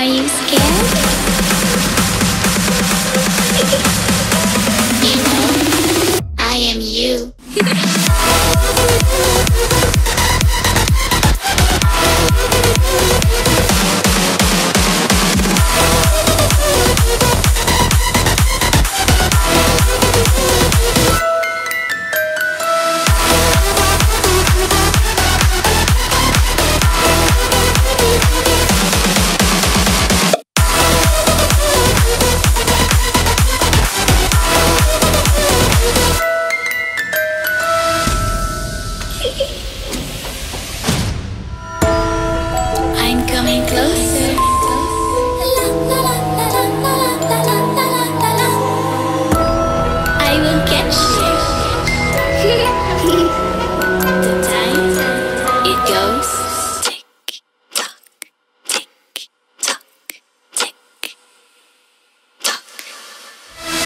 Are you scared?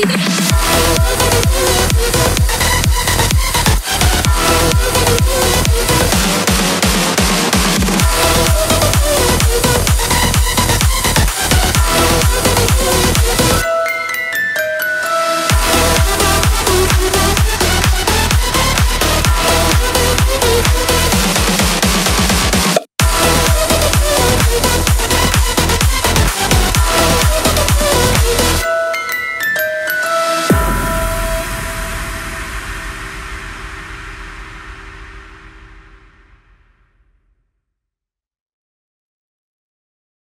I love you.